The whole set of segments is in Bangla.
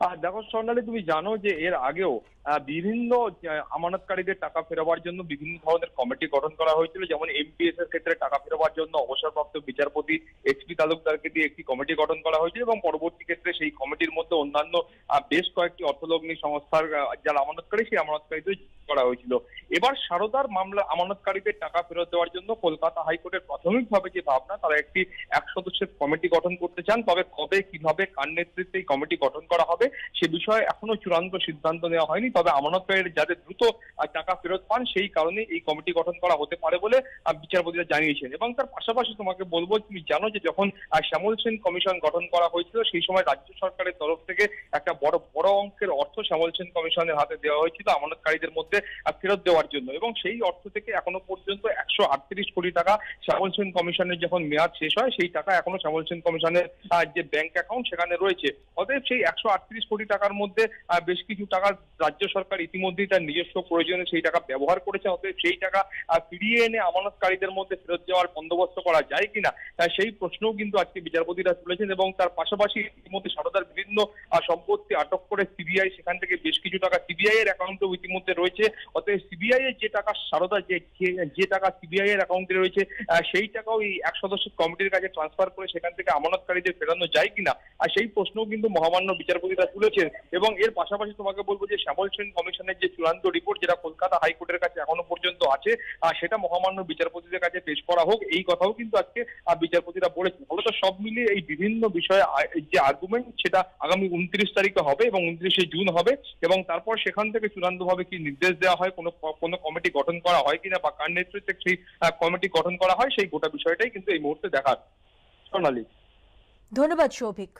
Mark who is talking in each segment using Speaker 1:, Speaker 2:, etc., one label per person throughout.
Speaker 1: আহ, দেখো স্বর্ণালী তুমি জানো যে এর আগেও বিভিন্ন আমানতকারীদের টাকা ফেরাবার জন্য বিভিন্ন ধরনের কমিটি গঠন করা হয়েছিল। যেমন এমপিএস এর ক্ষেত্রে টাকা ফেরবার জন্য অবসরপ্রাপ্ত বিচারপতি এসপি তালুকদারকে দিয়ে একটি কমিটি গঠন করা হয়েছিল এবং পরবর্তী ক্ষেত্রে সেই কমিটির মধ্যে অন্যান্য বেশ কয়েকটি অর্থলগ্নি সংস্থার যারা আমানতকারী সেই আমানতকারীদের করা হয়েছিল। এবার সারদার মামলা আমানতকারীদের টাকা ফেরত দেওয়ার জন্য কলকাতা হাইকোর্টের প্রাথমিকভাবে যে ভাবনা, তারা একটি এক সদস্যের কমিটি গঠন করতে চান, তবে কবে, কীভাবে, কার নেতৃত্বে কমিটি গঠন করা হবে, সে বিষয়ে এখনও চূড়ান্ত সিদ্ধান্ত নেওয়া হয়নি। তবে আমানতকারীরা যাতে দ্রুত টাকা ফেরত পান, সেই কারণে এই কমিটি গঠন করা হতে পারে বলে বিচারপতিরা জানিয়েছেন। এবং তার পাশাপাশি তোমাকে বলব, তুমি জানো যে যখন শ্যামল সেন কমিশন গঠন করা হয়েছিল, সেই সময় রাজ্য সরকারের তরফ থেকে একটা শ্যামল সেন কমিশনের হাতে দেওয়া হয়েছিল আমানতকারীদের মধ্যে ফেরত দেওয়ার জন্য। এবং সেই অর্থ থেকে এখনও পর্যন্ত একশো আটত্রিশ কোটি টাকা শ্যামল সেন কমিশনের যখন মেয়াদ শেষ হয়, সেই টাকা এখনও শ্যামল সেন কমিশনের যে ব্যাংক অ্যাকাউন্ট সেখানে রয়েছে। অতএব সেই একশো আটত্রিশ কোটি টাকার মধ্যে বেশ কিছু টাকা রাজ্য সরকার ইতিমধ্যেই তার নিজস্ব প্রয়োজনে সেই টাকা ব্যবহার করেছে। অতএব সেই টাকা ফিরিয়ে এনে আমানতকারীদের মধ্যে ফেরত দেওয়ার বন্দোবস্ত করা যায় কিনা সেই প্রশ্নও কিন্তু আজকে বিচারপতিরা তুলেছেন। এবং তার পাশাপাশি ইতিমধ্যে সারদার বিভিন্ন সম্পত্তি আটক করে সিবিআই সেখান থেকে বেশ কিছু টাকা সিবিআই এর অ্যাকাউন্টেও ইতিমধ্যে রয়েছে। অতএব সিবিআই এর যে টাকা, সারদা যে, যে- টাকা সিবিআই এর অ্যাকাউন্টে রয়েছে সেই টাকাও এই এক সদস্য কমিটির কাছে ট্রান্সফার করে সেখান থেকে আমানতকারীদের ফেরানো যায় কিনা? আর সেই প্রশ্নও কিন্তু মহামান্য বিচারপতিরা তুলেছেন। এবং এর পাশাপাশি তোমাকে বলব যে, শ্যামল সেন কমিশনের যে চূড়ান্ত রিপোর্ট যেটা কলকাতা হাইকোর্টের কাছে এখনও পর্যন্ত আছে সেটা মহামান্য বিচারপতিদের কাছে পেশ করা হোক। এই কথাও কিন্তু আজকে বিচারপতিরা বলেছেন। ফলত সব মিলিয়ে এই বিভিন্ন বিষয়ে যে আর্গুমেন্ট সেটা আগামী উনত্রিশ তারিখে হবে এবং উনত্রিশে জুন হবে। এবং তারপর সেখান থেকে চূড়ান্তভাবে কি নির্দেশ দেওয়া হয়, কোনো কোনো কমিটি গঠন করা হয় কিনা বা কার নেতৃত্বে সেই কমিটি গঠন করা হয়, সেই গোটা বিষয়টাই কিন্তু এই মুহূর্তে দেখার। সোনালী।
Speaker 2: ধন্যবাদ সৌভিক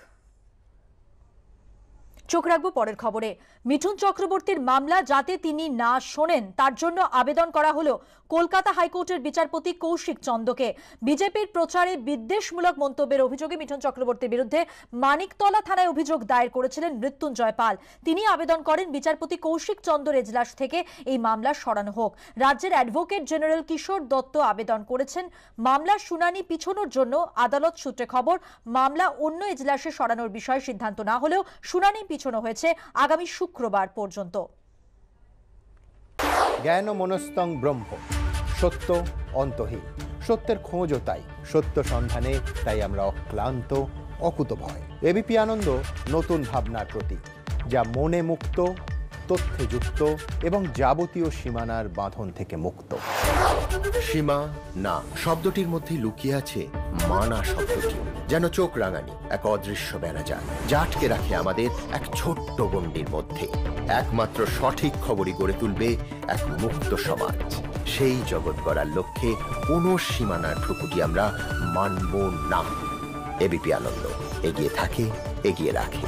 Speaker 2: চোখ রাখব পরের খবরে। মিঠুন চক্রবর্তীর মামলা যাতে তিনি না শোনেন, তার জন্য আবেদন করা হলো কলকাতা হাইকোর্টের বিচারপতি কৌশিক চন্দকে বিজেপির প্রচারে বিদ্বেষমূলক মন্তব্যের অভিযোগে মিঠুন চক্রবর্তীর বিরুদ্ধে মানিকতলা থানায় অভিযোগ দায়ের করেছিলেন মৃত্যুঞ্জয় পাল। তিনি আবেদন করেন বিচারপতি কৌশিক চন্দ্র এজলাস থেকে এই মামলা সরানো হোক। রাজ্যের অ্যাডভোকেট জেনারেল কিশোর দত্ত আবেদন করেছেন। মামলার শুনানি পিছনোর জন্য আদালত সূত্রে খবর, মামলা অন্য এজলাসে সরানোর বিষয়ে সিদ্ধান্ত না হলেও শুনানি পিছনো হয়েছে আগামী শুক্রবার পর্যন্ত।
Speaker 3: জ্ঞান মনস্তং ব্রহ্ম। সত্য অন্তহীন। সত্যের খোঁজও তাই। সত্য সন্ধানে তাই আমরা অক্লান্ত, অকুত ভয়। এবিপি আনন্দ, নতুন ভাবনার প্রতীক, যা মনে মুক্ত, তথ্যে যুক্ত এবং যাবতীয় সীমানার বাঁধন থেকে মুক্ত।
Speaker 4: সীমা, না, শব্দটির মধ্যে লুকিয়ে আছে মানা শব্দটি, যেন চোখ রাঙানি, এক অদৃশ্য বেড়াজাল, যা আটকে রাখে আমাদের এক ছোট্ট গণ্ডির মধ্যে। একমাত্র সঠিক খবরই গড়ে তুলবে এক মুক্ত সমাজ। সেই জগৎ গড়ার লক্ষ্যে কোনো সীমানার ঠুকুটি আমরা মানব না। এবিপি আনন্দ, এগিয়ে থাকে, এগিয়ে রাখে।